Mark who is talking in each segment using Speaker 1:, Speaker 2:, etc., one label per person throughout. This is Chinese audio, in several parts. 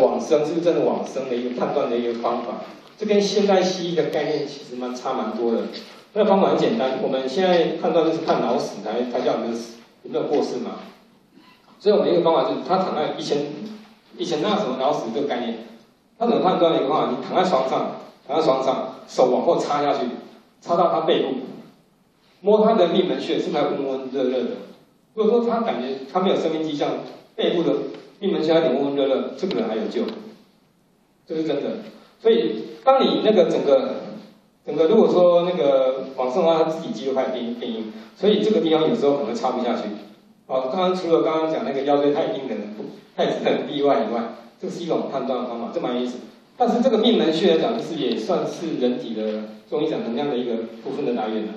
Speaker 1: 往生是不是真的往生的一个判断的一个方法，这跟现代西医的概念其实蛮差蛮多的。那个方法很简单，我们现在判断就是看脑死才才叫有没有死有没有过世嘛。所以我们一个方法就是他躺在以前以前那什么脑死这个概念，他怎么判断的一个方法？你躺在床上，躺在床上，手往后插下去，插到他背部，摸他的命门穴是不是温温热热的？如果说他感觉他没有生命迹象，背部的。命门下一点温温热热，这个人还有救，这是真的。所以，当你那个整个整个如果说那个往上的话，他自己肌肉开始变变硬，所以这个地方有时候可能插不下去。哦，刚刚除了刚刚讲那个腰椎太硬的人，太子很例外以外，这是一种判断的方法，这蛮有意思。但是这个命门穴来讲，就是也算是人体的中医讲能量的一个部分的来源了。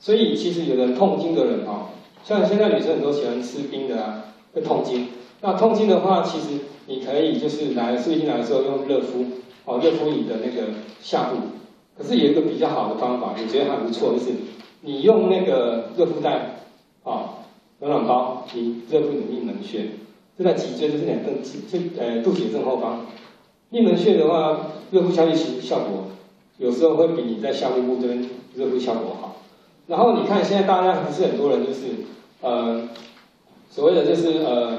Speaker 1: 所以，其实有人痛经的人啊，像现在女生很多喜欢吃冰的啊，痛经。那痛经的话，其实你可以就是来月经来的时候用热敷，哦，热敷你的那个下部。可是有一个比较好的方法，我觉得还不错，就是你用那个热敷袋，啊，暖暖包，你热敷你的命门穴，就在脊椎，就是两个这呃肚脐正后方。命门穴的话，热敷下去其实效果有时候会比你在下腹部这边热敷效果好。然后你看现在大家还是很多人就是呃所谓的就是呃。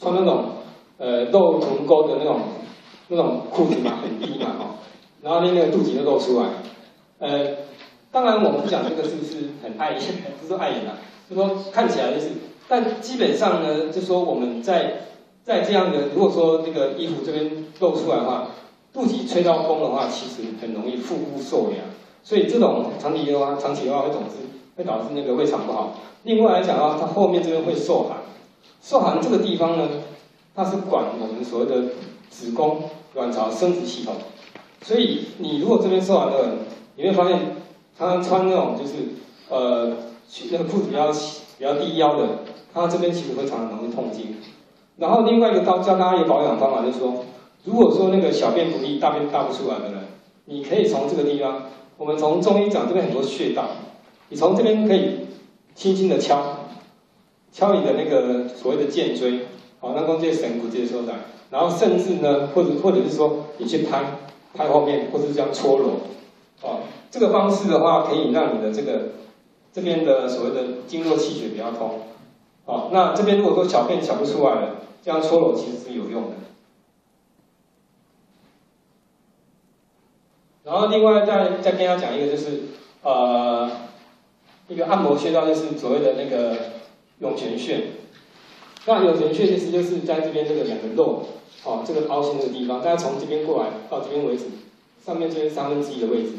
Speaker 1: 穿那种呃露臀沟的那种那种裤子嘛，很低嘛，哦，然后那个肚脐就露出来，呃，当然我们不讲这个是不是很碍眼，不是说碍眼啦，就说看起来就是，但基本上呢，就说我们在在这样的，如果说那个衣服这边露出来的话，肚脐吹到风的话，其实很容易腹部受凉，所以这种长期的话，长期的话会导致会导致那个胃肠不好。另外来讲的话，它后面这边会受寒。受寒这个地方呢，它是管我们所谓的子宫、卵巢、生殖系统，所以你如果这边受寒的人，你会发现他穿那种就是呃那个裤子比较比较低腰的，他这边其实会常常容易痛经。然后另外一个教教大家一个保养方法，就是说，如果说那个小便不利、大便大不出来的人，你可以从这个地方，我们从中医讲这边很多穴道，你从这边可以轻轻的敲。敲你的那个所谓的剑椎，好，那弓这些神骨这些所在，然后甚至呢，或者或者是说你去拍拍后面，或者是这样搓揉，哦，这个方式的话，可以让你的这个这边的所谓的经络气血比较通，哦，那这边如果说小便小不出来了，这样搓揉其实是有用的。然后另外再再跟大家讲一个，就是呃，一个按摩穴道，就是所谓的那个。涌泉穴，那涌泉穴其实就是在这边这个两个肉，哦，这个凹陷的地方，大家从这边过来到这边为止，上面这边三分之一的位置。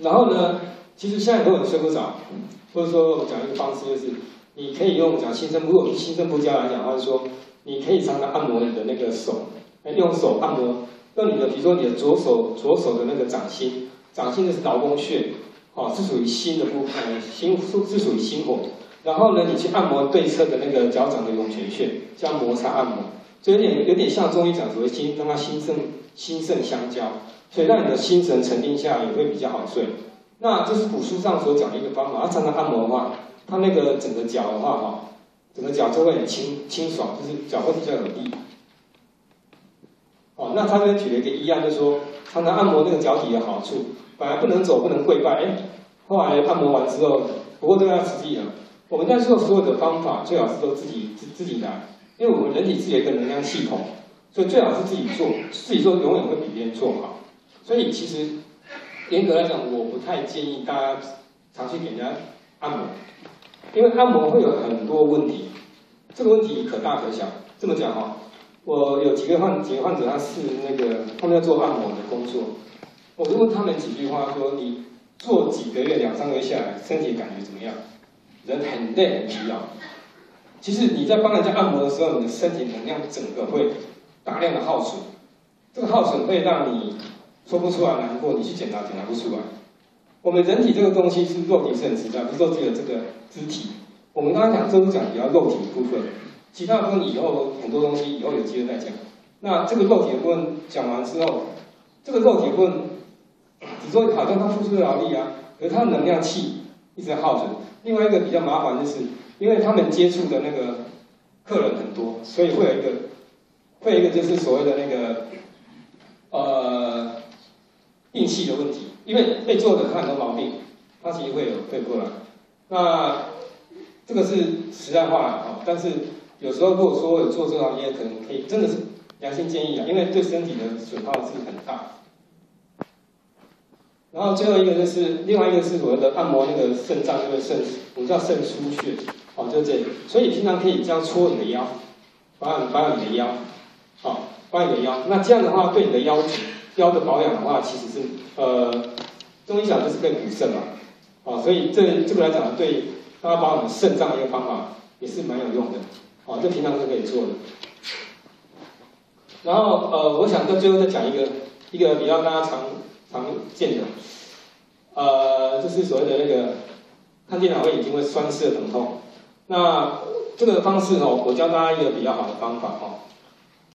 Speaker 1: 然后呢，其实现在很多人睡不着，或者说我讲一个方式就是，你可以用讲新生，如果新生不佳来讲，或者说你可以常常按摩你的那个手，用手按摩，用你的比如说你的左手左手的那个掌心，掌心的是劳宫穴，哦，是属于心的部分，心是是属于心火。然后呢，你去按摩对侧的那个脚掌的涌泉穴，这样摩擦按摩，就有点有点像中医讲所谓心，让它心肾心肾相交，所以让你的心神沉定下来也会比较好睡。那这是古书上所讲的一个方法。它常常按摩的话，它那个整个脚的话，哈，整个脚就会很清清爽，就是脚会比较有力。哦，那他这边举了一个医案，就是说常常按摩那个脚底的好处，本来不能走不能跪拜，哎，后来按摩完之后，不过都要实际啊。我们在做所有的方法，最好是都自己自自己来，因为我们人体是有一个能量系统，所以最好是自己做，自己做永远会比别人做好。所以其实严格来讲，我不太建议大家常去给人家按摩，因为按摩会有很多问题，这个问题可大可小。这么讲哈，我有几个患几个患者，他是那个他们要做按摩的工作，我就问他们几句话，说你做几个月、两三个月下来，身体感觉怎么样？人很累很疲劳，其实你在帮人家按摩的时候，你的身体能量整个会大量的耗损，这个耗损会让你说不出来难过，你去检查检查不出来。我们人体这个东西是肉体是很实在，不是说只有这个肢体。我们刚刚讲，都是讲比较肉体的部分，其他部分以后很多东西以后有机会再讲。那这个肉体的部分讲完之后，这个肉体部分，你说好像他付出的劳力啊，可是他的能量气一直在耗着。另外一个比较麻烦，就是因为他们接触的那个客人很多，所以会有一个会有一个就是所谓的那个呃病气的问题，因为被做的他很多毛病，他其实会有会过来。那这个是实在话啊，但是有时候如果说有做这行业，可能可以真的是良心建议啊，因为对身体的损耗是很大。然后最后一个就是另外一个是我的按摩那个肾脏，那个肾我们叫肾腧穴，哦，就这里，所以平常可以这样搓你的腰，保养保养你的腰，好，保养你的腰。那这样的话，对你的腰腰的保养的话，其实是呃，中医讲就是更补肾嘛，啊，所以这这个来讲，对大家保养肾脏的一个方法也是蛮有用的，啊，这平常是可以做的。然后呃，我想在最后再讲一个一个比较大家常。常见的，呃，就是所谓的那个看电脑会眼睛会酸涩疼痛。那这个方式哦，我教大家一个比较好的方法哦，